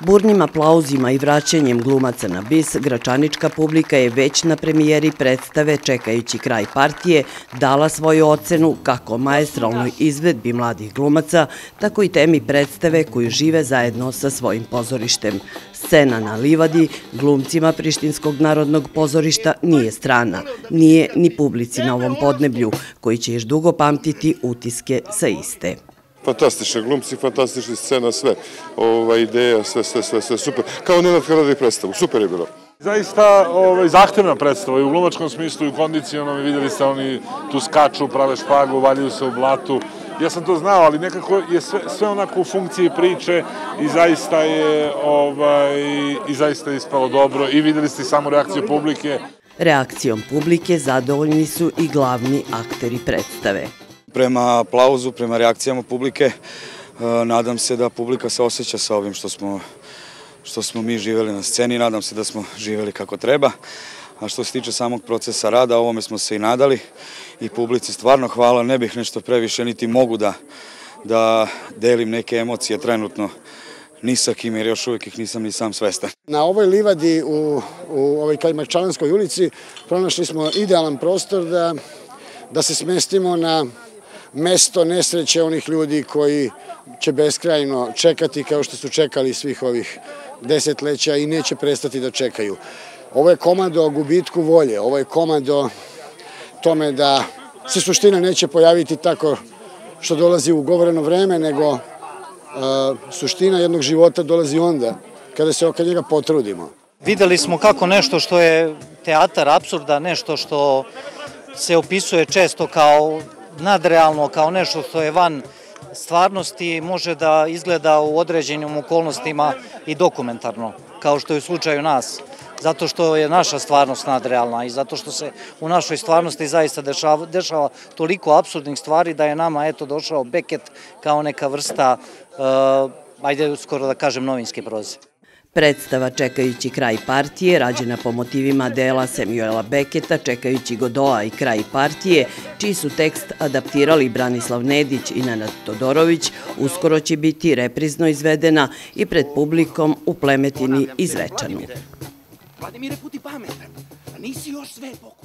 Burnim aplauzima i vraćanjem glumaca na bis, gračanička publika je već na premijeri predstave čekajući kraj partije dala svoju ocenu kako maestralnoj izvedbi mladih glumaca, tako i temi predstave koju žive zajedno sa svojim pozorištem. Scena na livadi glumcima Prištinskog narodnog pozorišta nije strana, nije ni publici na ovom podneblju, koji će još dugo pamtiti utiske sa iste fantastični glumci, fantastični scena, sve. Ova ideja, sve, sve, sve, sve super. Kao Nenad kada radi predstavu, super je bilo. Zaista ovaj, zahtevna predstava i u glumačkom smislu i u kondicionalnom. Videli ste oni tu skaču, prave špagu, valjaju se u blatu. Ja sam to znao, ali nekako je sve, sve onako u funkciji priče i zaista je ovaj, i zaista je ispalo dobro i videli ste samo reakciju publike. Reakcijom publike zadovoljni su i glavni akteri predstave. Prema aplauzu, prema reakcijama publike, e, nadam se da publika se osjeća sa ovim što smo, što smo mi živeli na sceni, nadam se da smo živeli kako treba. A što se tiče samog procesa rada, ovome smo se i nadali i publici stvarno hvala, ne bih nešto previše, niti mogu da, da delim neke emocije trenutno ni sa kim, jer još uvijek ih nisam ni sam svestan. Na ovoj livadi u, u ovoj Kajmakčalanskoj ulici pronašli smo idealan prostor da, da se smestimo na mesto nesreće onih ljudi koji će beskrajno čekati kao što su čekali svih ovih desetleća i neće prestati da čekaju. Ovo je komando o gubitku volje, ovo je komando tome da se suština neće pojaviti tako što dolazi u govoreno vreme, nego uh, suština jednog života dolazi onda kada se oko njega potrudimo. Videli smo kako nešto što je teatar absurda, nešto što se opisuje često kao nadrealno, kao nešto što je van stvarnosti, može da izgleda u određenim okolnostima i dokumentarno, kao što je u slučaju nas zato što je naša stvarnost nadrealna i zato što se u našoj stvarnosti zaista dešava, dešava toliko absurdnih stvari da je nama eto došao Beket kao neka vrsta, uh, ajde skoro da kažem, novinske proze. Predstava Čekajući kraj partije, rađena po motivima dela Samuela Beketa, Čekajući Godoa i kraj partije, čiji su tekst adaptirali Branislav Nedić i Nenad Todorović, uskoro će biti reprizno izvedena i pred publikom u Plemetini i Zvečanu. Vladimire, budi pametan, nisi još sve pokušao.